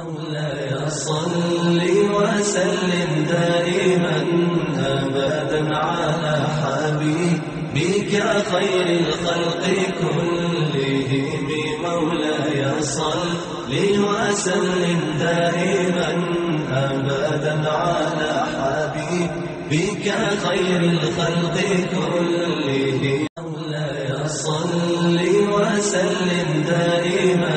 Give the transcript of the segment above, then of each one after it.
مولاي صل وسلم دائما ابدا على حبيبك خير الخلق كلهم. مولاي صل وسلم دائما ابدا على حبيبك خير الخلق كلهم. مولاي صل وسلم دائما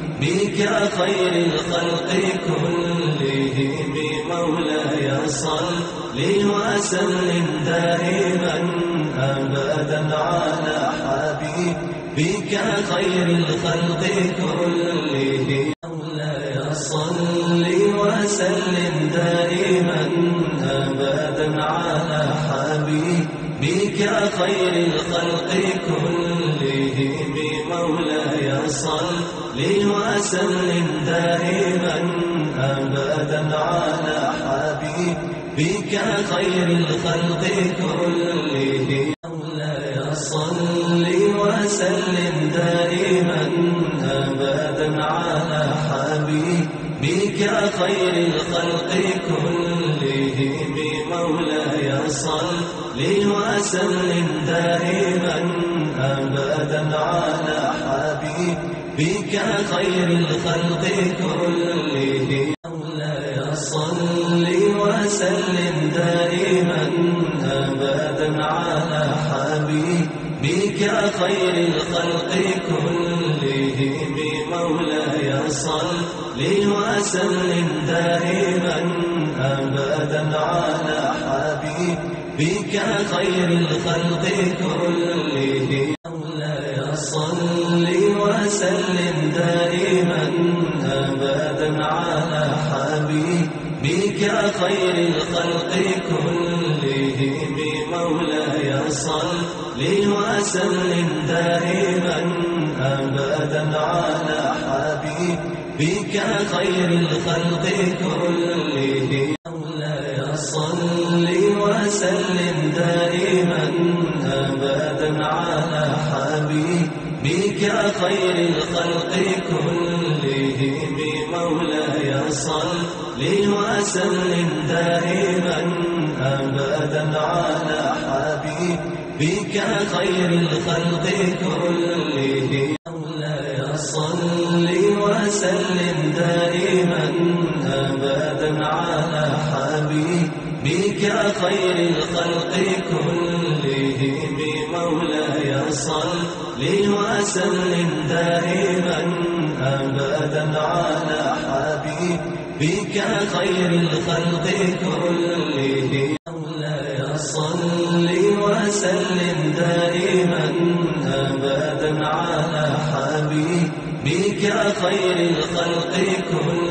خير الخلق كلهم مولاي صل وسلم دائما ابدا على حبيبك خير الخلق كلهم. حبيبك خير الخلق كلهم مولاي صل وسلم دائما أبدا على حبيبك خير الخلق كلهم مولاي صل وسلم دائما أبدا على حبيبك خير الخلق كلهم مولاي صل وسلم دائما أبدا على حبيبك خير الخلق كلهم مولاي صل وسلم دائما أبدا على حبيبك خير الخلق كلهم مولاي صل وسلم دائما أبدا على حبيبك خير الخلق كلهم. مولاي صل وسلم دائما ابدا على حبيبك خير الخلق كلهم. مولاي صل وسلم دائما ابدا على حبيبك خير الخلق كلهم. ابدا على حبيبك خير الخلق كلهم. مولاي صل وسلم دائما ابدا على حبيبك خير الخلق كلهم. مولاي صل وسلم دائما ابدا على حبيبك خير الخلق كلهم مولاي صل وسلم دائما أبدا على حبيبك خير الخلق كلهم مولاي صل وسلم دائما أبدا على حبيبك خير الخلق كلهم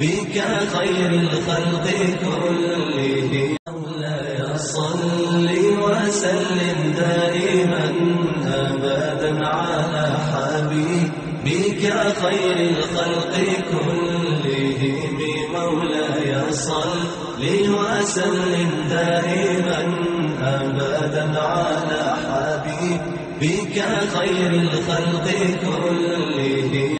خير الخلق كلهم. مولاي صل وسلم دائما أبدا على حبيبك خير الخلق كلهم. مولاي صل وسلم دائما أبدا على حبيبك خير الخلق كلهم.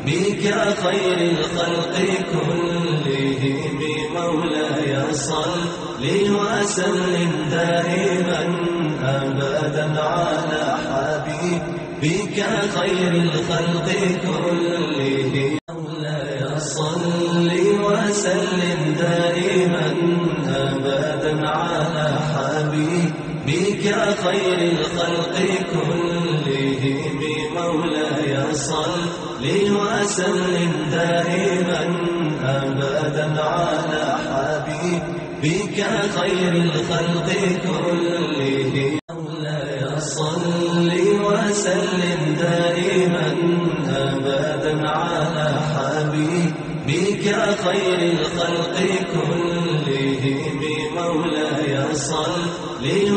حبيبك خير الخلق كلهم مولاي صل وسلم دائما أبدا على حبيبك خير الخلق كلهم. مولاي صل وسلم دائما أبدا على حبيبك خير الخلق كلهم. وسلم دائما أبدا على حبيبك خير الخلق كلهم. مولاي صل وسلم دائما أبدا على حبيبك خير الخلق كلهم. مولاي صل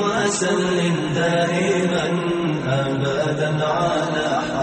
وسلم دائما أبدا على حبيبك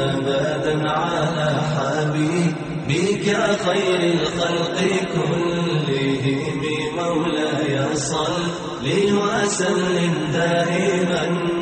أبدا على حبيبك خير الخلق كلهم مولاي صل وسلم دائما.